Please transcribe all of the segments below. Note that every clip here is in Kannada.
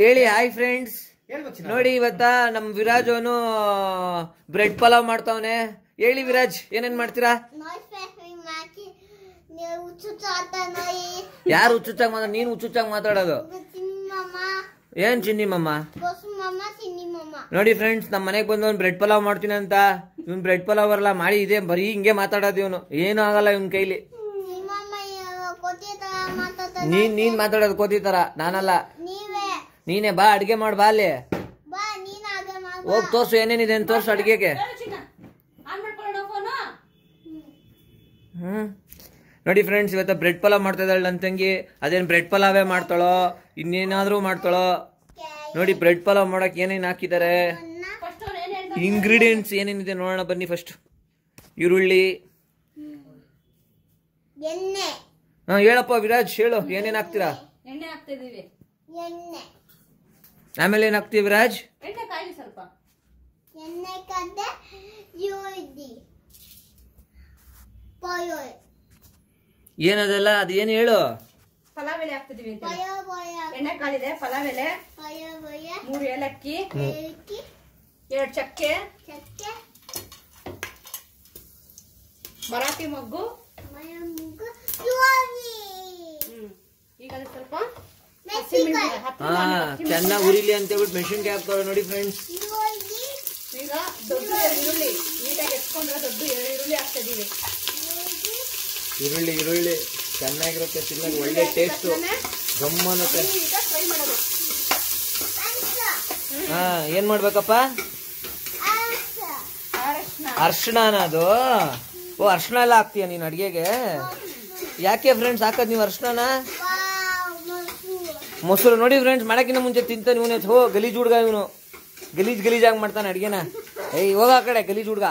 ಹೇಳಿ ಹಾಯ್ ಫ್ರೆಂಡ್ಸ್ ನೋಡಿ ಇವತ್ತ ನಮ್ ವಿರಾಜ್ ಅವನು ಬ್ರೆಡ್ ಪಲಾವ್ ಮಾಡ್ತಾವನೆ. ಹೇಳಿ ವಿರಾಜ್ ಏನೇನ್ ಮಾಡ್ತೀರಾ? ಯಾರು ಹುಚ್ಚುಚ್ಚಾಗ್ ಮಾತಾಡ ನೀನ್ ಹುಚ್ಚುಚ್ಚಾಗಿ ಮಾತಾಡೋದು? ಏನ್ ಚಿನ್ನಿ ಮಮ್ಮ ನೋಡಿ ಫ್ರೆಂಡ್ಸ್ ನಮ್ಮ ಮನೆಗೆ ಬಂದು ಅವ್ನು ಬ್ರೆಡ್ ಪಲಾವ್ ಮಾಡ್ತೀನಿ ಅಂತ. ಇವ್ನ್ ಬ್ರೆಡ್ ಪಲಾವ್ ಬರಲ್ಲ ಮಾಡಿ ಇದೆ ಬರೀ ಹಿಂಗೆ ಮಾತಾಡೋದು ಇವನು. ಏನು ಆಗಲ್ಲ ಇವನ್ ಕೈಲಿ. ನೀನ್ ನೀನ್ ಮಾತಾಡೋದು ಕೋತಿ ತರ ನಾನಲ್ಲ. ನೀನೇ ಬಾ ಅಡ್ಗೆ ಮಾಡ್ ಬಾ ಅಲ್ಲಿ. ಬಾ ನೀನ್ ಆಗ ಮಾಡ ಹೋಗ್ ತೋರ್ಸು ಏನೇನಿದೆ ಅಂತ ತೋರ್ಸು ಅಡ್ಗೆಗೆ. ಹ್ಮ್. ನೋಡಿ ಫ್ರೆಂಡ್ಸ್ ಇವತ್ತ ಬ್ರೆಡ್ ಪಲಾವ್ ಮಾಡ್ತಾ ಇದ್ದಾಳೆ ನನ್ನ ತಂಗಿ. ಅದೇನ್ ಬ್ರೆಡ್ ಪಲಾವೇ ಮಾಡ್ತಾಳೋ? ಇನ್ನೇನಾದ್ರೂ ಮಾಡ್ತಾಳೋ? ನೋಡಿ ಬ್ರೆಡ್ ಪಲಾವ್ ಮಾಡಕ್ ಏನೇನ್ ಹಾಕಿದ್ದಾರೆ ಇಂಗ್ರೀಡಿಯೆಂಟ್ಸ್ ಏನೇನಿದೆ ನೋಡೋಣ ಬನ್ನಿ ಫಸ್ಟ್ ಈರುಳ್ಳಿ. ಎಣ್ಣೆ. ಹಾ ಹೇಳಪ್ಪ ವಿರಾಜ್ ಹೇಳು ಏನೇನ್ ಹಾಕ್ತೀರಾ? ಎಣ್ಣೆ ಹಾಕ್ತಾ ಎಣ್ಣೆ. ಆಮೇಲೆ ಏನ್ ಹಾಕ್ತೀವಿ ಕಾಯಿ ಸ್ವಲ್ಪ. ಎಣ್ಣೆ ಕದ್ದೆ ಯೂದಿ ಪಯೋ. ಏನದೆಲ್ಲ? ಅದು ಏನು ಹೇಳು? ಪಲಾವ್ ಎಲೆ ಹಾಕ್ತಿದೀವಿ ಅಂತ ಪಯೋ ಪಯ. ಎಣ್ಣೆ ಕಾಳಿದೆ ಪಲಾವ್ ಎಲೆ ಪಯೋ ಪಯ. ಮೂರು ಏಲಕ್ಕಿ. ಏಲಕ್ಕಿ. ಎರಡು ಚಕ್ಕೆ. ಚಕ್ಕೆ. ಮರಾಠಿ ಮಗ್ಗು. ಮಯ ಮುಗ ಯೂದಿ ಈಗ ಸ್ವಲ್ಪ ಹಾ ಚೆನ್ನಾಗಿ ಉರಿಲಿ ಅಂತ ಹೇಳ್ಬಿಟ್ಟು ಮೆಣಸಿನ್ಕಾಯಿ ಹಾಕ್ತಾರೆ ನೋಡಿ ಫ್ರೆಂಡ್ಸ್ ಈಗ ದೊಡ್ಡ ಈರುಳ್ಳಿ ನೀಟಾಗಿ ಎತ್ಕೊಂಡ್ರೆ ದೊಡ್ಡ ಎರಡು ಈರುಳ್ಳಿ ಹಾಕ್ತಾ ಇದೀವಿ. ಈರುಳ್ಳಿ ಈರುಳ್ಳಿ ಚೆನ್ನಾಗಿರುತ್ತೆ ತಿನ್ನೋದು ಒಳ್ಳೆ ಟೇಸ್ಟ್ ಗಮ್ಮನತ್ತೆ ಹಾ ಏನ್ ಮಾಡ್ಬೇಕಪ್ಪ? ಅಂಸ ಅರಶಿನ. ಅದು? ಓ ಅರ್ಶಿಣ ಎಲ್ಲ ಹಾಕ್ತೀಯ ನೀನ್ ಅಡ್ಗೆಗೆ? ಯಾಕೆ ಫ್ರೆಂಡ್ಸ್ ಹಾಕದ್ ನೀವು ಅರ್ಶಿಣ ವಾವ್ ಮಸು ಮೊಸರು ನೋಡಿ ಫ್ರೆಂಡ್ಸ್ ಮಾಡಕ್ಕಿಂತ ಮುಂಚೆ ತಿಂತಾನೆ ಇವನೇ. ಹೋ ಗಲೀಜ್ ಹುಡ್ಗ ಇವನು. ಗಲೀಜ್ ಆಗಿ ಮಾಡ್ತಾನೆ ಅಡುಗೆನ. ಏಯ್ ಹೋಗ ಆ ಕಡೆ ಗಲೀಜ್ ಹುಡ್ಗ.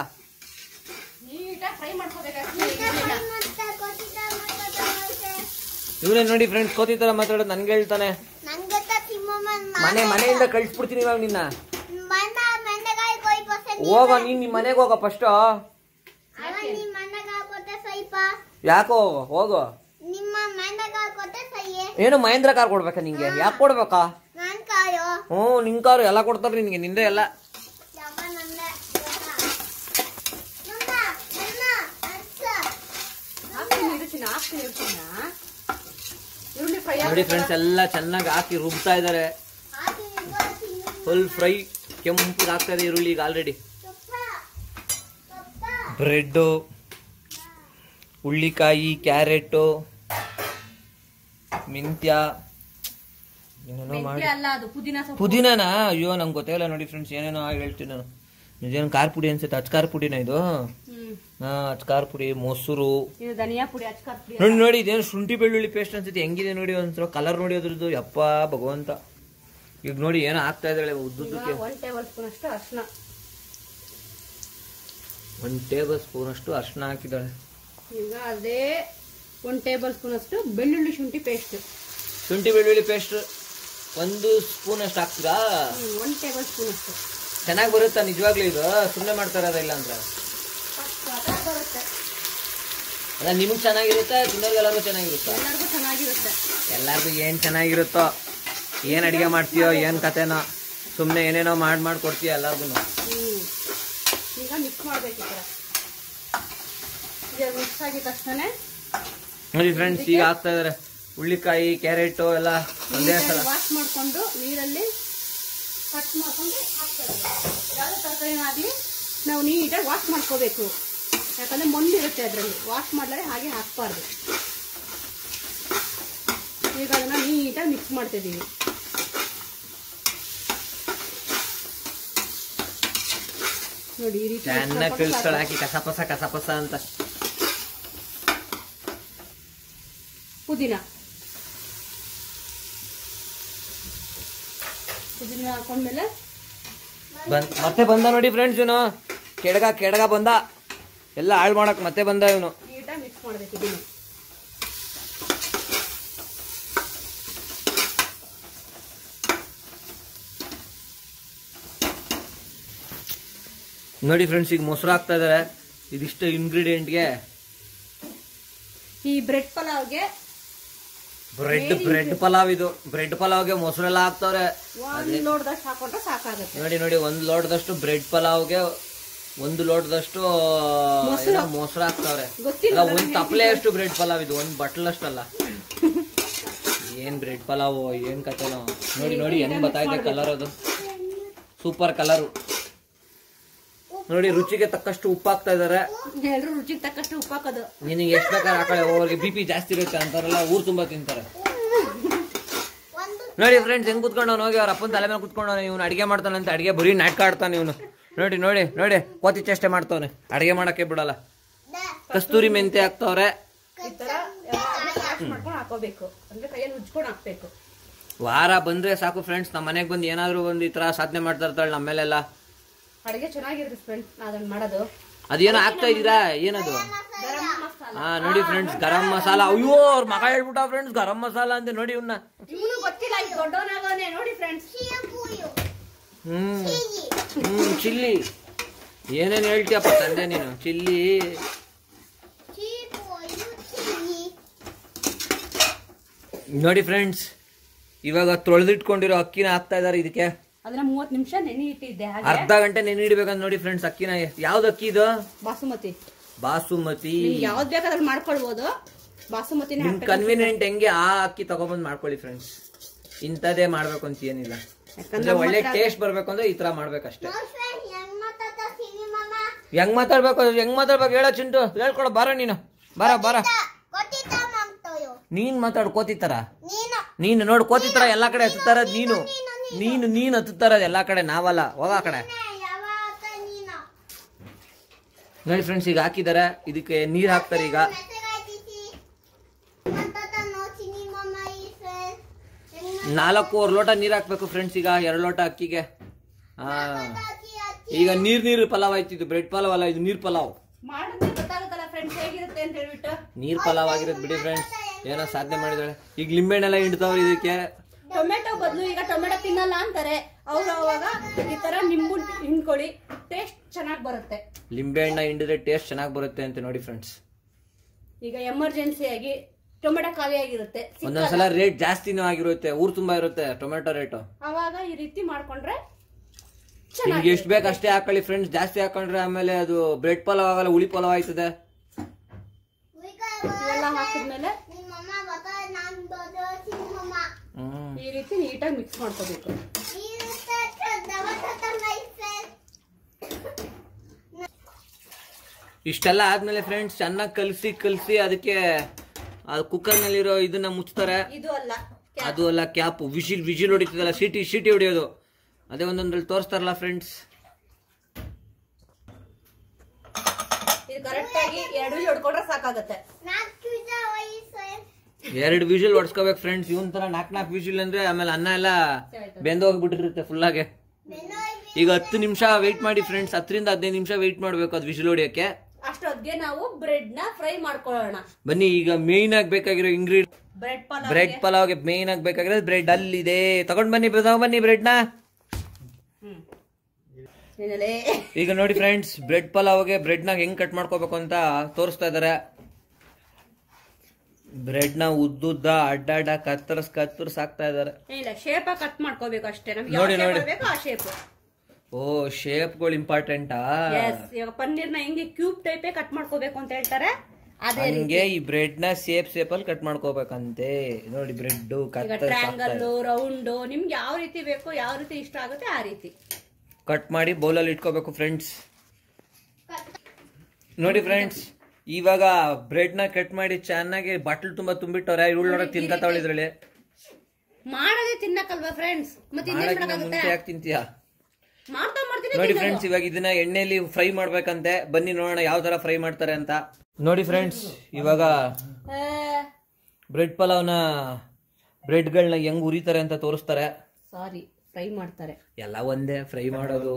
ಇವನೇ ನೋಡಿ ಫ್ರೆಂಡ್ಸ್ ಕೋತಿ ತರ ಮಾತಾಡೋದು ನನ್ಗೆ ಹೇಳ್ತಾನೆ. ಮನೆ ಮನೆಯಿಂದ ಕಳ್ಸ್ಬಿಡ್ತೀನಿ ಇವಾಗ ನಿನ್ನ. ಹೋಗ ನೀನ್ ನಿಮ್ ಮನೆಗೆ ಹೋಗ ಫಸ್ಟ್ ಯಾಕೋ ಹೋಗು. ಏನು ಮಹೇಂದ್ರ ಕಾರ್ ಕೊಡ್ಬೇಕಾ ನಿಂಗೆ? ಯಾಕೆ ಕೊಡ್ಬೇಕಾ? ನಾನ್ ಕಾಯೋ ಹ್ಞೂ ನಿನ್ ಕಾರು ಎಲ್ಲ ಕೊಡ್ತಾರ್ರಿ ನಿನ್ಗೆ ನಿಂದೆ ಎಲ್ಲ. ನೋಡಿ ಫ್ರೆಂಡ್ಸ್ ಎಲ್ಲ ಚೆನ್ನಾಗಿ ಹಾಕಿ ರುಬ್ತಾ ತಿನ್ನು ಫುಲ್ ಫ್ರೈ ಕೆಂಪು ಆಗ್ತಾ ಇದೆ ಈರುಳ್ಳಿ ಈಗ ಆಲ್ರೆಡಿ ಬ್ರೆಡ್ಡು ಹುಳ್ಳಿಕಾಯಿ ಕ್ಯಾರೆಟು ಮೆಂತ್ಯ ಪುದೀನನಾ? ಅಯ್ಯೋ ನಂಗೆ ಗೊತ್ತಿಲ್ಲ ನೋಡಿ ಫ್ರೆಂಡ್ಸ್ ಏನೇನೋ ಹೇಳ್ತೀನಿ ನಾನು. ನಿಜೇನು ಖಾರ ಪುಡಿ ಅನ್ಸುತ್ತೆ ಅಚ್ಕಾರ ಪುಡಿನ ಇದು? ಅಚ್ಕಾರ ಪುಡಿ ಮೊಸರು. ನೋಡಿ ನೋಡಿ ಇದೇನು ಶುಂಠಿ ಬೆಳ್ಳುಳ್ಳಿ ಪೇಸ್ಟ್ ಅನ್ಸುತ್ತೆ ಹೆಂಗಿದೆ ನೋಡಿ ಒಂದ್ಸಲ ಕಲರ್ ನೋಡಿ ಅದ್ರದ್ದು. ಯಪ್ಪ ಭಗವಂತ. ಈಗ ನೋಡಿ ಏನೋ ಆಗ್ತಾ ಇದ್ದಾಳೆ ಉದ್ದುದ್ದಕ್ಕೆ. ಒನ್ ಟೇಬಲ್ ಸ್ಪೂನ್ ಅಷ್ಟು ಅರ್ಶನ. ಒಂದು ಟೇಬಲ್ ಸ್ಪೂನ್ ಅಷ್ಟು ಅರ್ಶನ ಹಾಕಿದ್ದಾಳೆ. ಈಗ ಅದೇ ಒನ್ ಟೇಬಲ್ ಸ್ಪೂನ್ ಅಷ್ಟು ಬೆಳ್ಳುಳ್ಳಿ ಶುಂಠಿ ಪೇಸ್ಟ್ ಶುಂಠಿ ಬೆಳ್ಳುಳ್ಳಿ ಪೇಸ್ಟ್ ಒಂದು ಸ್ಪೂನ್ ಅಷ್ಟು ಹಾಕ್ತೀರಾ? ಒಂದು ಟೇಬಲ್ ಸ್ಪೂನ್ ಅಷ್ಟು. ಚೆನ್ನಾಗಿ ಬರುತ್ತಾ ನಿಜವಾಗ್ಲೂ ಇದು? ಸುಮ್ಮನೆ ಮಾಡ್ತಾರ ಇಲ್ಲ ಅಂದ್ರೆ ಬರುತ್ತೆ. ಅಲ್ಲ ನಿಮ್ಗೆ ಚೆನ್ನಾಗಿರುತ್ತೆ? ತಿನ್ನೋರ್ಗೆಲ್ಲರೂ ಚೆನ್ನಾಗಿರುತ್ತೆ? ಎಲ್ಲರಿಗೂ ಚೆನ್ನಾಗಿರುತ್ತೆ. ಎಲ್ಲರಿಗೂ ಏನು ಚೆನ್ನಾಗಿರುತ್ತೋ? ಏನು ಅಡುಗೆ ಮಾಡ್ತೀಯೋ? ಏನ್ ಕತೆನೋ ಸುಮ್ಮನೆ ಏನೇನೋ ಮಾಡಿ ಮಾಡಿ ಕೊಡ್ತೀಯ ಎಲ್ಲರಿಗೂ ಈಗ ಮಿಕ್ಸ್ ಮಾಡಬೇಕು ಈ ಥರ ಈಗ ಮಿಕ್ಸ್ ಆಗಿದ ತಕ್ಷಣ ನೋಡಿ ಫ್ರೆಂಡ್ಸ್ ಈಗ ಹಾಕ್ತಾ ಇದಾರೆ. ಹುಳ್ಳಿಕಾಯಿ ಕ್ಯಾರೆಟ್ ಎಲ್ಲ ಒಂದೇ ಸಲ. ವಾಶ್ ಮಾಡ್ಕೊಂಡು ನೀರಲ್ಲಿ ಕಟ್ ಮಾಡ್ಕೊಂಡು ಹಾಕ್ತಾರೆ. ತರಕಾರಿ ತರಕಾರಿನಾಗಲಿ ನಾವು ನೀಟಾಗಿ ವಾಶ್ ಮಾಡ್ಕೋಬೇಕು. ಯಾಕಂದ್ರೆ ಮಣ್ಣಿರುತ್ತೆ ಅದರಲ್ಲಿ. ವಾಶ್ ಮಾಡಿದ್ರೆ ಹಾಗೆ ಹಾಕ್ಬಾರ್ದು. ಈಗ ಅದನ್ನ ನೀಟಾಗಿ ಮಿಕ್ಸ್ ಮಾಡ್ತಿದ್ದೀವಿ ನೋಡಿ ಈ ರೀತಿ ಚೆನ್ನಾಗಿ ಪಸ ಕಸಪಸ ಕಸಪಸ ಅಂತ. ಪುದೀನ. ಪುದೀನ ಹಾಕೊಂಡ್ಮೇಲೆ ಮತ್ತೆ ಬಂದ ನೋಡಿ ಫ್ರೆಂಡ್ಸ್ ಇವನು. ಕೆಡಗ ಕೆಡಗ ಬಂದ. ಎಲ್ಲ ಹಾಳು ಮಾಡಕ್ ಮತ್ತೆ ಬಂದ ಇವನು. ನೀಟಾಗಿ ಮಿಕ್ಸ್ ಮಾಡ್ಬೇಕು ಇದನ್ನು. ನೋಡಿ ಫ್ರೆಂಡ್ಸ್ ಈಗ ಮೊಸರು ಹಾಕ್ತಾ ಇದಾರೆ. ಇದಿಷ್ಟು ಇಂಗ್ರೀಡಿಯೆಂಟ್ಗೆ ಈ ಬ್ರೆಡ್ ಪಲಾವ್ಗೆ ಬ್ರೆಡ್ ಬ್ರೆಡ್ ಪಲಾವ್ ಇದು. ಬ್ರೆಡ್ ಪಲಾವ್ಗೆ ಮೊಸರೆಲ್ಲ ಹಾಕ್ತವ್ರೆ. ಒಂದ್ ಲೋಡ್ದಷ್ಟು ಹಾಕೊಂಡ್ರೆ ಸಾಕಾಗುತ್ತೆ. ನೋಡಿ ನೋಡಿ ಒಂದ್ ಲೋಟದಷ್ಟು ಬ್ರೆಡ್ ಪಲಾವ್ಗೆ ಒಂದು ಲೋಟದಷ್ಟು ಮೊಸರು ಹಾಕ್ತವ್ರೆ. ಅಲ್ಲ, ಒಂದ್ ತಪ್ಪಲೆ ಅಷ್ಟು ಬ್ರೆಡ್ ಪಲಾವ್ ಇದು ಒಂದ್ ಬಟ್ಲಷ್ಟಲ್ಲ. ಏನ್ ಬ್ರೆಡ್ ಪಲಾವ್ ಏನ್ ಕತೆ ನೋಡಿ ನೋಡಿ ಹೆಂಗ್ ಬತ್ತಾಯ್ತೆ ಕಲರ್ ಅದು. ಸೂಪರ್ ಕಲರು ನೋಡಿ ರುಚಿಗೆ ತಕ್ಕಷ್ಟು ಉಪ್ಪು ಹಾಕ್ತಾ ಇದಾರೆ. ಎಲ್ರು ರುಚಿಗೆ ತಕ್ಕಷ್ಟು ಉಪ್ಪು ಹಾಕೋದು ನಿನಗೆ ಎಷ್ಟು ಬೇಕಾದ್ರೆ ಹಾಕೊಳ್ಳಿ ಅವ್ರಿಗೆ ಬಿ ಪಿ ಜಾಸ್ತಿ ಇರುತ್ತೆ ಅಂತಾರಲ್ಲ ಊರ್ ತುಂಬಾ ತಿಂತಾರೆ. ನೋಡಿ ಫ್ರೆಂಡ್ಸ್ ಹೆಂಗ್ ಕುತ್ಕೊಂಡು ಹೋಗಿ ಅವ್ರ ಅಪ್ಪನ ತಲೆ ಮೇಲೆ ಕುತ್ಕೊಂಡು ಇವನು ಅಡಿಗೆ ಮಾಡ್ತಾನೆ ಅಂತ ಅಡಿಗೆ ಬರೀ ನಾಟಕ ಆಡ್ತಾನೆ ಇವನು. ನೋಡಿ ನೋಡಿ ನೋಡಿ ಕೋತಿ ಚೇಷ್ಟೆ ಮಾಡ್ತಾವನೆ. ಅಡಿಗೆ ಮಾಡಕ್ಕೆ ಬಿಡಲ್ಲ. ಕಸ್ತೂರಿ ಮೆಂತೆ ಹಾಕ್ತವ್ರೆ. ವಾರ ಬಂದ್ರೆ ಸಾಕು ಫ್ರೆಂಡ್ಸ್ ನಮ್ಮ ಮನೆಗೆ ಬಂದು ಏನಾದ್ರು ಒಂದ್ ಈ ತರ ಸಾಧನೆ ಮಾಡ್ತಾ ಇರ್ತಾಳೆ ನಮ್ಮ ಮೇಲೆಲ್ಲ ಅಡಿಗೆ ಚೆನ್ನಾಗಿರುತ್ತೆ ಅದನ್ನ ಮಾಡೋದು. ಅದೇನೋ ಹಾಕ್ತಾ ಇದೀರಾ ಏನದು? ಹಾ ನೋಡಿ ಫ್ರೆಂಡ್ಸ್ ಗರಂ ಮಸಾಲ. ಅಯ್ಯೋ ಅವ್ರ ಮಗ ಹೇಳ್ಬಿಟ್ಟ ಫ್ರೆಂಡ್ಸ್ ಗರಂ ಮಸಾಲ ಅಂತ ನೋಡಿ ಇವ್ನ. ಇವನು ಗೊತ್ತಿಲ್ಲ ಇದು ನೋಡಿ ಫ್ರೆಂಡ್ಸ್ ಹ್ಮ್ ಹ್ಮ್ ಚಿಲ್ಲಿ. ಏನೇನು ಹೇಳ್ತೀಯಪ್ಪ ತಂದೆ ನೀನು? ಚಿಲ್ಲಿ. ನೋಡಿ ಫ್ರೆಂಡ್ಸ್ ಇವಾಗ ತೊಳೆದಿಟ್ಕೊಂಡಿರೋ ಅಕ್ಕಿನ ಹಾಕ್ತಾ ಇದಾರೆ ಇದಕ್ಕೆ. ಅದನ್ನ ಮೂವತ್ ನಿಮಿಷ ನೆನೆ ಇಟ್ಟಿದ್ದೆ ಹಾಗೆ. ಅರ್ಧ ಗಂಟೆ ನೆನೆ ಇಡ್ಬೇಕಂತ ನೋಡಿ ಫ್ರೆಂಡ್ಸ್ ಅಕ್ಕಿನ ಯಾವ್ದು ಅಕ್ಕಿ ಇದು? ಬಾಸುಮತಿ. ಬಾಸುಮತಿ. ನಿಮ್ಗೆ ಯಾವ್ದು ಬೇಕಾದ್ರೆ ಮಾಡ್ಕೊಳ್ಬೋದು. ಬಾಸುಮತಿ ಕನ್ವಿನಿಯಂಟ್ ಹೆಂಗೆ ಆ ಅಕ್ಕಿ ತಗೊಬಂದ್ ಮಾಡ್ಕೊಳ್ಳಿ ಫ್ರೆಂಡ್ಸ್ ಇಂಥದೇ ಮಾಡ್ಬೇಕು ಅಂತ ಏನಿಲ್ಲ. ಯಾಕಂದ್ರೆ ಒಳ್ಳೆ ಟೇಸ್ಟ್ ಬರ್ಬೇಕು ಅಂದ್ರೆ ಈ ತರ ಮಾಡ್ಬೇಕಷ್ಟೇ. ಹೆಂಗ್ ಮಾತಾಡ್ಬೇಕು? ಹೆಂಗ್ ಮಾತಾಡ್ಬೇಕು? ಹೇಳ ಚಿಂಟು. ಹೇಳ್ಕೊಡ. ಬಾರ ನೀನು. ಬಾರ ಬಾರ. ನೀನ್ ಮಾತಾಡ್ ಕೋತಿತರ ನೀನು. ನೀನು ಕೋತಿ ತರ ಎಲ್ಲಾ ಕಡೆ ಹತ್ತುತ್ತಾರದ್ ನೀನು. ನೀನು ನೀನು ಹತ್ತುತ್ತಾರದ್ ಎಲ್ಲಾ ಕಡೆ ನಾವಲ್ಲ ಹೋಗ ಆ ಕಡೆ. ನೋಡಿ ಫ್ರೆಂಡ್ಸ್ ಈಗ ಹಾಕಿದಾರೆ. ಇದಕ್ಕೆ ನೀರ್ ಹಾಕ್ತಾರೆ ಈಗ. ನಾಲ್ಕೂವರೆ ಲೋಟ ನೀರ್ ಹಾಕ್ಬೇಕು ಫ್ರೆಂಡ್ಸ್ ಈಗ ಎರಡು ಲೋಟ ಅಕ್ಕಿಗೆ. ಈಗ ನೀರ್ ನೀರು ಪಲಾವ್ ಆಯ್ತು ಇದು ಬ್ರೆಡ್ ಪಲಾವ್ ಅಲ್ಲ ಇದು ನೀರ್ ಪಲಾವ್. ನೀರ್ ಪಲಾವ್ ಆಗಿರೋದು ಬಿಡಿ ಫ್ರೆಂಡ್ಸ್ ಏನೋ ಸಾಧನೆ ಮಾಡಿದಾಳೆ. ಈಗ ಲಿಂಬೆಣ್ಣೆಲ್ಲ ಹಿಂಡ್ತಾವ್ರಿ ಇದಕ್ಕೆ. ಟೊಮೆಟೊ ಬದಲು ಈಗ ಟೊಮೆಟೊ ತಿನ್ನಲ್ಲ ಅಂತಾರೆ. ಅವ್ರು ಅವಾಗ ಈ ತರ ನಿಂಬು ಹಿಂಡ್ಕೊಳ್ಳಿ ಟೇಸ್ಟ್ ಚೆನ್ನಾಗಿ ಬರುತ್ತೆ. ಲಿಂಬೆಹಣ್ಣ ಹಿಂಡಿದ್ರೆ ಟೇಸ್ಟ್ ಚೆನ್ನಾಗಿ ಬರುತ್ತೆ ಅಂತ ನೋಡಿ ಫ್ರೆಂಡ್ಸ್ ಈಗ ಎಮರ್ಜೆನ್ಸಿ ಆಗಿ ಟೊಮೆಟೊ ಖಾಲಿ ಆಗಿರುತ್ತೆ. ಒಂದೊಂದ್ಸಲ ರೇಟ್ ಜಾಸ್ತಿನೂ ಆಗಿರುತ್ತೆ ಊರ್ ತುಂಬಾ ಇರುತ್ತೆ ಟೊಮೆಟೊ ರೇಟು ಅವಾಗ ಈ ರೀತಿ ಮಾಡ್ಕೊಂಡ್ರೆ ನಿಮ್ಗೆ ಎಷ್ಟು ಬೇಕು ಅಷ್ಟೇ ಹಾಕೊಳ್ಳಿ ಫ್ರೆಂಡ್ಸ್ ಜಾಸ್ತಿ ಹಾಕೊಂಡ್ರೆ ಆಮೇಲೆ ಅದು ಬ್ರೆಡ್ ಪಲಾವ್ ಆಗಲ್ಲ ಹುಳಿ ಪಲಾವ್ ಆಯ್ತದೆ ಇವೆಲ್ಲ ಹಾಕಿದ್ಮೇಲೆ ನಿಮ್ಮಮ್ಮ ಬತ್ತ ನಾನ್ ಬದ ಸಿನಿಮಾ ಹ್ಮ್ ಈ ರೀತಿ ನೀಟಾಗಿ ಮಿಕ್ಸ್ ಮಾಡ್ಕೋಬೇಕು. ಇಷ್ಟೆಲ್ಲ ಆದ್ಮೇಲೆ ಫ್ರೆಂಡ್ಸ್ ಚೆನ್ನಾಗಿ ಕಲಸಿ ಕಲಸಿ ಅದಕ್ಕೆ ಅದು ಕುಕ್ಕರ್ ನಲ್ಲಿರೋ ಇದನ್ನ ಮುಚ್ತಾರೆ. ಇದು ಅಲ್ಲ ಅದು ಅಲ್ಲ ಕ್ಯಾಪ್. ವಿಶಿಲ್ ವಿಶಿಲ್ ಹೊಡಿತದಲ್ಲ ಸೀಟಿ ಸೀಟಿ ಹೊಡಿಯೋದು. ಅದೇ ಒಂದೊಂದ್ರಲ್ಲಿ ತೋರಿಸ್ತಾರಲ್ಲ ಫ್ರೆಂಡ್ಸ್ ಇದು ಕರೆಕ್ಟ್ ಆಗಿ ಎರಡು ಹೊಡ್ಕೊಂಡ್ರೆ ಸಾಕಾಗತ್ತೆ. ಎರಡು ವಿಷಲ್ ಹೊಡ್ಸ್ಕೋಬೇಕು ಫ್ರೆಂಡ್ಸ್ ಇವನ್ ತರ ನಾಲ್ಕು ನಾಲ್ಕು ವಿಷಲ್ ಅಂದ್ರೆ ಆಮೇಲೆ ಅನ್ನ ಎಲ್ಲ ಬೆಂದು ಹೋಗ್ಬಿಟ್ಟಿರುತ್ತೆ ಫುಲ್ಲಾಗೆ ಈಗ ಹತ್ತು ನಿಮಿಷ ವೆಯ್ಟ್ ಮಾಡಿ ಫ್ರೆಂಡ್ಸ್ ಹತ್ತರಿಂದ ಹದಿನೈದು ನಿಮಿಷ ವೆಯ್ಟ್ ಮಾಡ್ಬೇಕು ಅದು ವಿಷಲ್ ಹೊಡಿಯೋಕೆ ಅಷ್ಟೊತ್ತಿಗೆ ನಾವು ಬ್ರೆಡ್ನ ಫ್ರೈ ಮಾಡ್ಕೊಳ್ಳೋಣ. ಬನ್ನಿ ಈಗ ಮೇಯ್ನ್ ಆಗಿ ಬೇಕಾಗಿರೋ ಇಂಗ್ರೀಡಿಯಂಟ್ ಬ್ರೆಡ್ ಪಲಾವ್ ಬ್ರೆಡ್ ಪಲಾವ್ಗೆ ಮೇಯ್ನ್ ಆಗಿ ಬೇಕಾಗಿರೋದು ಬ್ರೆಡ್ ಅಲ್ಲಿದೆ. ತಗೊಂಡ್ ಬನ್ನಿ ಬನ್ನಿ ಬ್ರೆಡ್ನ? ಈಗ ನೋಡಿ ಫ್ರೆಂಡ್ಸ್ ಬ್ರೆಡ್ ಪಲಾವ್ಗೆ ಬ್ರೆಡ್ನ ಹೆಂಗ್ ಕಟ್ ಮಾಡ್ಕೋಬೇಕು ಅಂತ ತೋರಿಸ್ತಾ ಇದಾರೆ. ಬ್ರೆಡ್ನ ಉದ್ದುದ್ದ ಅಡ್ಡಾಡ ಕತ್ತರ್ಸ್ ಕತ್ತರ್ಸ್ ಹಾಕ್ತಾ ಇದಾರೆ ಇಲ್ಲ ಶೇಪ ಕಟ್ ಮಾಡ್ಕೋಬೇಕು ಅಷ್ಟೇ. ನಮ್ಗೆ ನೋಡಿ, ನೋಡಿ. ಆ ಶೇಪ್ ಓ ಶೇಪ್ಗಳು ಇಂಪಾರ್ಟೆಂಟಾ ಎಸ್ ಪನ್ನೀರ್ನ ಹೆಂಗೆ ಕ್ಯೂಬ್ ಟೈಪೇ ಕಟ್ ಮಾಡ್ಕೋಬೇಕು ಅಂತ ಹೇಳ್ತಾರೆ. ಹಂಗೆ ಈ ಬ್ರೆಡ್ನ ಸೇಪ್ ಸೇಪ್ ಅಲ್ಲಿ ಕಟ್ ಮಾಡ್ಕೋಬೇಕಂತೆ. ನೋಡಿ ಬ್ರೆಡ್ ಟ್ರ್ಯಾಂಗಲ್ ರೌಂಡ್ ನಿಮ್ಗೆ ಯಾವ ರೀತಿ ಬೇಕು ಯಾವ ರೀತಿ ಇಷ್ಟ ಆಗುತ್ತೆ ಆ ರೀತಿ. ಕಟ್ ಮಾಡಿ ಬೌಲಲ್ಲಿ ಇಟ್ಕೋಬೇಕು ಫ್ರೆಂಡ್ಸ್ ನೋಡಿ ಫ್ರೆಂಡ್ಸ್ ಇವಾಗ ಬ್ರೆಡ್ನ ಕಟ್ ಮಾಡಿ ಚೆನ್ನಾಗಿ ಬಾಟ್ಲ್ ತುಂಬಾ ತುಂಬಿಟ್ಟವ್ರೆ ಇವಳು ನೋಡಕ್ ತಿನ್ಕತಾವಳ ಇದ್ರಲ್ಲಿ. ಮಾಡೋದೇ ತಿನ್ನಕಲ್ವಾ ಫ್ರೆಂಡ್ಸ್ ಮತ್ತೆ ಇನ್ನೇನ್ ಮುಂಚೆ ಯಾಕೆ ತಿಂತೀಯಾ? ಮಾಡ್ತಾ ಮಾಡ್ತೀನಿ ನೋಡಿ ಫ್ರೆಂಡ್ಸ್ ಇವಾಗ ಇದನ್ನ ಎಣ್ಣೆಲಿ ಫ್ರೈ ಮಾಡ್ಬೇಕಂತೆ. ಬನ್ನಿ ನೋಡೋಣ ಯಾವ ತರ ಫ್ರೈ ಮಾಡ್ತಾರೆ ಅಂತ. ನೋಡಿ ಫ್ರೆಂಡ್ಸ್ ಇವಾಗ ಬ್ರೆಡ್ ಪಲಾವ್ನ ಬ್ರೆಡ್ಗಳನ್ನ ಹೆಂಗ್ ಉರಿತಾರೆ ಅಂತ ತೋರಿಸ್ತಾರೆ. ಸಾರಿ ಫ್ರೈ ಮಾಡ್ತಾರೆ. ಎಲ್ಲ ಒಂದೇ ಫ್ರೈ ಮಾಡೋದು.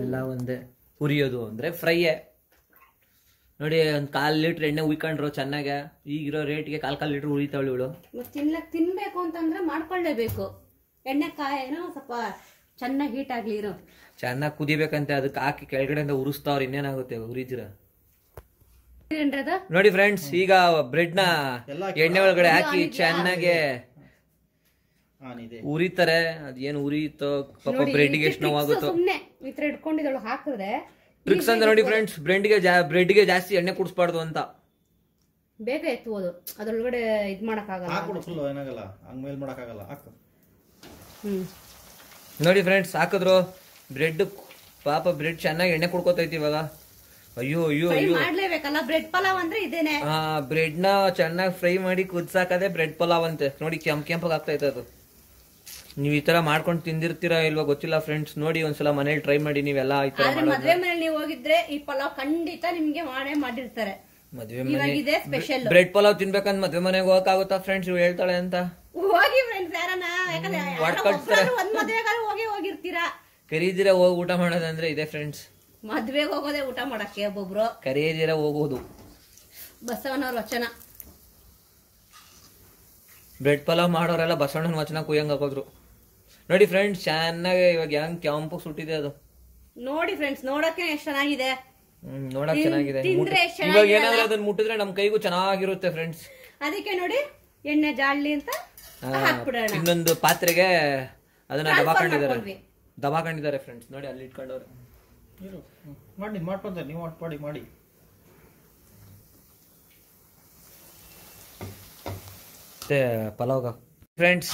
ಎಲ್ಲ ಒಂದೇ. ಉರಿಯೋದು ಅಂದ್ರೆ ಫ್ರೈಯೇ ನೋಡಿ ಒಂದ್ ಕಾಲ್ ಲೀಟರ್ ಎಣ್ಣೆ ಉಯ್ಕೊಂಡ್ರು ಚೆನ್ನಾಗೆ. ಈಗಿರೋ ರೇಟ್ಗೆ ಕಾಲ್ ಕಾಲ್ ಲೀಟರ್ ಉಳಿತಾವಳು ಇವಳು. ಮತ್ತೆ ತಿನ್ಲಕ್ ತಿನ್ಬೇಕು ಅಂತಂದ್ರೆ ಮಾಡ್ಕೊಳ್ಳೇಬೇಕು. ಎಣ್ಣೆ ಕಾಯೇನೋ ಸ್ವಲ್ಪ ಚೆನ್ನಾಗಿ ಹೀಟ್ ಆಗ್ಲಿ ಇರೋ. ಚೆನ್ನಾಗಿ ಕುದಿಬೇಕಂತೆ ಅದಕ್ಕೆ ಹಾಕಿ ಕೆಳಗಡೆಯಿಂದ ಉರಿಸ್ತಾವ್ರ ಇನ್ನೇನಾಗುತ್ತೆ ಉರಿದ್ರ ನೋಡಿ ಫ್ರೆಂಡ್ಸ್ ಈಗ ಬ್ರೆಡ್ನ ಎಣ್ಣೆ ಒಳಗಡೆ ಹಾಕಿ ಚೆನ್ನಾಗೆ ಉರಿತಾರೆ. ಅದೇನು ಉರಿಯುತ್ತೋ ಪಾಪ ಬ್ರೆಡ್ಗೆ ಎಷ್ಟು ನೋವಾಗುತ್ತೋ. ಸುಮ್ನೆ ಈ ತರ ಇಟ್ಕೊಂಡಿದ್ದಳು ಹಾಕಿದ್ರೆ ಟ್ರಿಕ್ಸ್ ಅಂದ್ರೆ ನೋಡಿ ಫ್ರೆಂಡ್ಸ್ ಬ್ರೆಡ್ಗೆ ಬ್ರೆಡ್ಗೆ ಜಾಸ್ತಿ ಎಣ್ಣೆ ಕುಡಿಸ್ಬಾರ್ದು ಅಂತ. ಬೇಗ ಎತ್ತುವುದು ಅದರೊಳಗಡೆ ಇದು ಮಾಡೋಕ್ಕಾಗಲ್ಲ. ಆಗಲ್ಲ ಹಾಕ್ಬಿಡು ಫುಲ್ ಏನಾಗಲ್ಲ. ಹಂಗ್ ಮೇಲ್ ಮಾಡಕ್ಕಾಗಲ್ಲ. ಹಾಕು. ಹ್ಮ್. ನೋಡಿ ಫ್ರೆಂಡ್ಸ್ ಹಾಕಿದ್ರು. ಬ್ರೆಡ್ ಪಾಪ ಬ್ರೆಡ್ ಚೆನ್ನಾಗಿ ಎಣ್ಣೆ ಕುಡ್ಕೋತೈತಿ ಇವಾಗ. ಅಯ್ಯೋ ಅಯ್ಯೋ ಫ್ರೈ ಅಯ್ಯೋ. ಮಾಡ್ಲೇಬೇಕಲ್ಲ ಬ್ರೆಡ್ ಪಲಾವ್ ಅಂದ್ರೆ ಇದೇನೆ. ಆ ಬ್ರೆಡ್ನ ಚೆನ್ನಾಗಿ ಫ್ರೈ ಮಾಡಿ ಕುದ್ಸಾಕದೆ ಬ್ರೆಡ್ ಪಲಾವ್ ಅಂತೆ. ನೋಡಿ ಕೆಂಪ್ ಕೆಂಪಗ್ ಆಗ್ತೈತೆ ಅದು. ನೀವು ಈ ತರ ಮಾಡ್ಕೊಂಡು ತಿಂದಿರ್ತೀರಾ ಇಲ್ವಾ ಗೊತ್ತಿಲ್ಲ ಫ್ರೆಂಡ್ಸ್ ನೋಡಿ ಒಂದ್ಸಲ ಮನೇಲಿ ಟ್ರೈ ಮಾಡಿ ನೀವೆಲ್ಲ ಈ ತರ ಆದ್ರೆ ಮದ್ವೆ ಮನೇಲಿ ನೀವು ಹೋಗಿದ್ರೆ ಈ ಪಲಾವ್ ಖಂಡಿತ ನಿಮ್ಗೆ ಮಾಡೇ ಮಾಡಿರ್ತಾರೆ. ಮದ್ವೆ ಇವಾಗ ಮನೆ ಇದೆ ಸ್ಪೆಷಲ್ ಬ್ರೆಡ್ ಪಲಾವ್ ತಿನ್ಬೇಕಂತ ಮದ್ವೆ ಮನೆಗೆ ಹೋಗಕ್ಕಾಗುತ್ತಾ ಫ್ರೆಂಡ್ಸ್ ಇವ್ ಹೇಳ್ತಾಳೆ ಅಂತ? ಹೋಗಿ ಫ್ರೆಂಡ್ಸ್ ಯಾರನ್ನ? ಯಾಕಂದ್ರೆ ಯಾರೋ ಒಡ್ ಕಳ್ಸ್ತಾರೆ. ಒಬ್ರಾದ್ರೂ ಒಂದ್ ಮದ್ವೆಗಾರ ಹೋಗಿ ಹೋಗಿರ್ತೀರಾ? ಕರೀದಿರ ಹೋಗಿ ಊಟ ಮಾಡೋದಂದ್ರೆ ಇದೆ ಫ್ರೆಂಡ್ಸ್ ಮದ್ವೆಗೆ ಹೋಗೋದೇ ಊಟ ಮಾಡಕ್ಕೆ ಒಬ್ಬೊಬ್ರು. ಕರೀದಿರ ಹೋಗೋದು. ಬಸವನವ್ರ ವಚನ. ಬ್ರೆಡ್ ಪಲಾವ್ ಮಾಡೋರೆಲ್ಲ ಬಸವಣ್ಣನ ವಚನ ಕುಯ್ಯಂಗ್ ಹಾಕೋದ್ರು. ನೋಡಿ ಫ್ರೆಂಡ್ಸ್ ಚೆನ್ನಾಗಿ ಇವಾಗ ಹೆಂಗ್ ಕೆಂಪು ಸುಟ್ಟಿದೆ ಅದು. ನೋಡಿ ಫ್ರೆಂಡ್ಸ್ ನೋಡಕ್ಕೆ ಎಷ್ಟು ಚೆನ್ನಾಗಿದೆ ನೋಡಕ್ ಚೆನ್ನಾಗಿದೆ. ತಿಂದ್ರೆ ಎಷ್ಟ್ ಇವಾಗ? ಏನಾದ್ರೂ ಅದನ್ನ ಮುಟ್ಟಿದ್ರೆ ನಮ್ ಕೈಗೂ ಚೆನ್ನಾಗಿರುತ್ತೆ ಫ್ರೆಂಡ್ಸ್ ಅದಕ್ಕೆ ನೋಡಿ ಎಣ್ಣೆ ಜಾಡ್ಲಿ ಅಂತ ಹಾಕ್ಬಿಡೋಣ. ಇನ್ನೊಂದು ಪಾತ್ರೆಗೆ ಅದನ್ನ Transfer ದಬಾಕೊಂಡಿದ್ದಾರೆ. ಮಾಡ್ಕೊಂಡ್ವಿ. ದಬಾಕೊಂಡಿದ್ದಾರೆ ಫ್ರೆಂಡ್ಸ್ ನೋಡಿ ಅಲ್ಲಿ ಇಟ್ಕೊಂಡವ್ರೆ. ಇರು ಹ್ಮ್. ಮಾಡಿ ಮಾಡ್ಕೊಂತಾರೆ ನೀವು ಮಾಡಿ ಮಾಡಿ ಮತ್ತೆ ಪಲಾವ್ಗ ಫ್ರೆಂಡ್ಸ್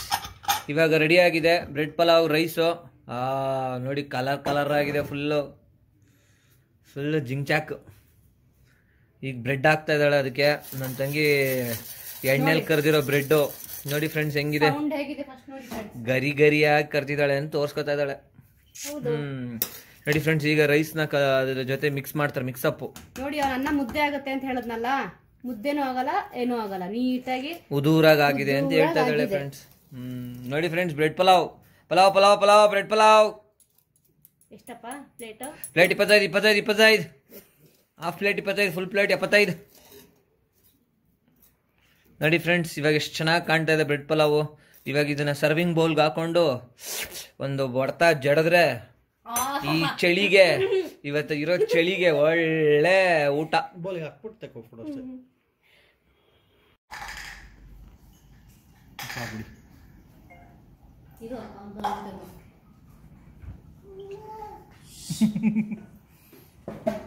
ಇವಾಗ ರೆಡಿ ಆಗಿದೆ. ಬ್ರೆಡ್ ಪಲಾವ್ ರೈಸು ಆ ನೋಡಿ ಕಲರ್ ಕಲರ್ ಆಗಿದೆ ಫುಲ್ಲು ಫುಲ್ ಜಿಂಚಾಕ್ ಈಗ ಬ್ರೆಡ್ ಹಾಕ್ತಾ ಇದ್ದಾಳೆ ಅದಕ್ಕೆ. ನನ್ನ ತಂಗಿ ಎಣ್ಣೆಲಿ ಕರೆದಿರೋ ಬ್ರೆಡ್ಡು ನೋಡಿ ಫ್ರೆಂಡ್ಸ್ ಹೆಂಗಿದೆ? ಗರಿ ಗರಿಯಾಗಿ ಕರೆದಿದ್ದಾಳೆ ಅಂತ ತೋರಿಸ್ಕೊತಾ ಇದ್ದಾಳೆ. ಹ್ಮ್. ನೋಡಿ ಫ್ರೆಂಡ್ಸ್ ಈಗ ರೈಸ್ನ ಅದ್ರ ಜೊತೆ ಮಿಕ್ಸ್ ಮಾಡ್ತಾರೆ ಮಿಕ್ಸ್ ಅಪ್ ನೋಡಿ ಅವ್ರ ಅನ್ನ ಮುದ್ದೆ ಆಗುತ್ತೆ ಅಂತ ಹೇಳದ್ನಲ್ಲ? ಮುದ್ದೆನೂ ಆಗಲ್ಲ ಏನೂ ಆಗಲ್ಲ. ನೀಟಾಗಿ ಉದೂರಾಗ್ ಆಗಿದೆ ಅಂತ ಹೇಳ್ತಾ ಇದ್ದಾಳೆ ಫ್ರೆಂಡ್ಸ್ ನೋಡಿ friends bread pulao. Pulao pulao pulao bread pulao. ಎಷ್ಟಪ್ಪ? ಪ್ಲೇಟ್? ಪ್ಲೇಟ್ ಇಪ್ಪತ್ತೈದು ಇಪ್ಪತ್ತೈದು ಇಪ್ಪತ್ತೈದು. ಹಾಫ್ ಪ್ಲೇಟ್ ಇಪ್ಪತ್ತೈದು ಫುಲ್ ಪ್ಲೇಟ್ ಎಪ್ಪತ್ತೈದು. ನೋಡಿ ಫ್ರೆಂಡ್ಸ್ ಇವಾಗ ಎಷ್ಟು ಚೆನ್ನಾಗಿ ಕಾಣ್ತಾ ಇದೆ ಬ್ರೆಡ್ ಪಲಾವು. ಇವಾಗ ಇದನ್ನ ಸರ್ವಿಂಗ್ ಬೌಲ್ಗೆ ಹಾಕೊಂಡು ಒಂದು ಬಡತ ಜಡದ್ರೆ ಈ ಚಳಿಗೆ ಇವತ್ತು ಇರೋ ಚಳಿಗೆ ಒಳ್ಳೆ ಊಟ. ಬೋಲಿಗೆ ಹಾಕ್ಬಿಟ್ಟು ತೆಕ್ಕೊಬಿಡು ಅಷ್ಟೇ ಹಾಕ್ಬಿಡಿ ಇದು